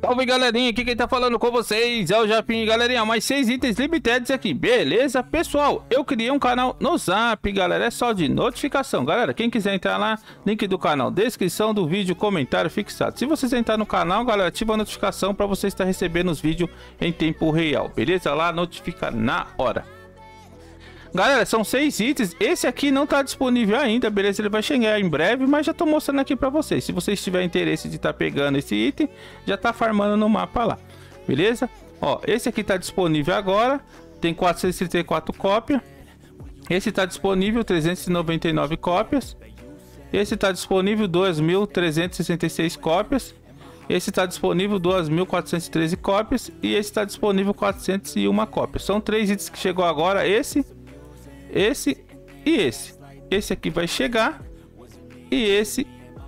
Salve galerinha, aqui quem tá falando com vocês é o Japim, galerinha, mais seis itens limitados aqui, beleza? Pessoal, eu criei um canal no Zap, galera, é só de notificação, galera, quem quiser entrar lá, link do canal, descrição do vídeo, comentário fixado. Se vocês entrar no canal, galera, ativa a notificação para você estar recebendo os vídeos em tempo real, beleza? Lá notifica na hora. Galera, são seis itens. Esse aqui não tá disponível ainda, beleza? Ele vai chegar em breve, mas já tô mostrando aqui pra vocês. Se vocês tiverem interesse de estar tá pegando esse item, já tá farmando no mapa lá, beleza? Ó, esse aqui tá disponível agora, tem 434 cópias. Esse tá disponível 399 cópias. Esse tá disponível 2.366 cópias. Esse está disponível 2.413 cópias e esse está disponível 401 cópias. São três itens que chegou agora. Esse, esse e esse. Esse aqui vai chegar e esse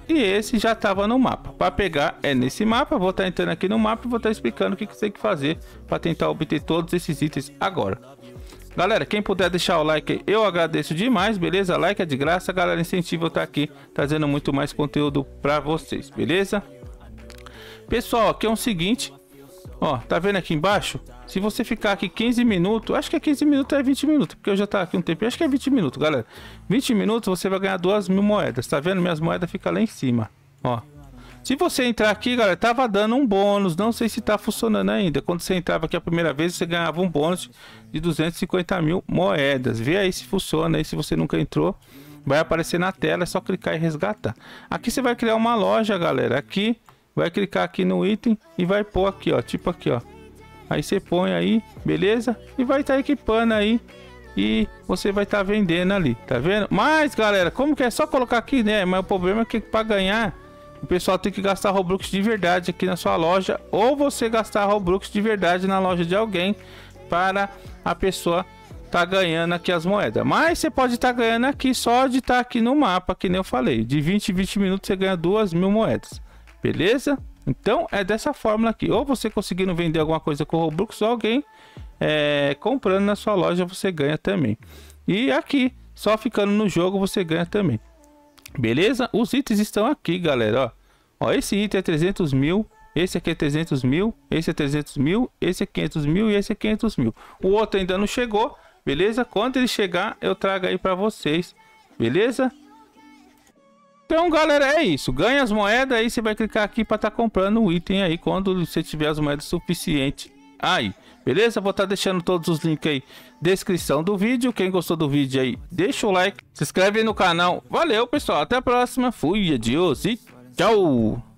e esse já estava no mapa. Para pegar é nesse mapa, vou estar tá entrando aqui no mapa e vou estar tá explicando o que, que você tem que fazer para tentar obter todos esses itens agora. Galera, quem puder deixar o like, eu agradeço demais, beleza? Like é de graça, galera, incentiva eu estar tá aqui trazendo muito mais conteúdo para vocês, beleza? Pessoal, aqui é o seguinte, ó, tá vendo aqui embaixo? Se você ficar aqui 15 minutos, acho que é 15 minutos é 20 minutos, porque eu já tá aqui um tempo, acho que é 20 minutos, galera. 20 minutos você vai ganhar 2 mil moedas, tá vendo? Minhas moedas ficam lá em cima, ó. Se você entrar aqui, galera, tava dando um bônus, não sei se tá funcionando ainda. Quando você entrava aqui a primeira vez, você ganhava um bônus de 250 mil moedas. Vê aí se funciona aí, se você nunca entrou. Vai aparecer na tela, é só clicar e resgatar. Aqui você vai criar uma loja, galera. Aqui, vai clicar aqui no item e vai pôr aqui, ó. Tipo aqui, ó. Aí você põe aí, beleza? E vai estar tá equipando aí. E você vai estar tá vendendo ali, tá vendo? Mas, galera, como que é só colocar aqui, né? Mas o problema é que para ganhar, o pessoal tem que gastar Robux de verdade aqui na sua loja. Ou você gastar Robux de verdade na loja de alguém para a pessoa tá ganhando aqui as moedas. Mas você pode estar tá ganhando aqui só de estar tá aqui no mapa, que nem eu falei. De 20 em 20 minutos você ganha duas mil moedas. Beleza? Então é dessa fórmula aqui. Ou você conseguindo vender alguma coisa com Robux, ou alguém é, comprando na sua loja você ganha também. E aqui, só ficando no jogo você ganha também. Beleza? Os itens estão aqui, galera. Ó, ó esse item é 300 mil. Esse aqui é 300 mil. Esse é 300 mil. Esse é 500 mil. E esse é 500 mil. O outro ainda não chegou. Beleza? Quando ele chegar, eu trago aí para vocês. Beleza? Então, galera, é isso. Ganha as moedas, aí você vai clicar aqui para estar tá comprando o item aí quando você tiver as moedas suficientes aí. Beleza? Vou estar tá deixando todos os links aí descrição do vídeo. Quem gostou do vídeo aí, deixa o like, se inscreve no canal. Valeu, pessoal. Até a próxima. Fui, adiós e tchau.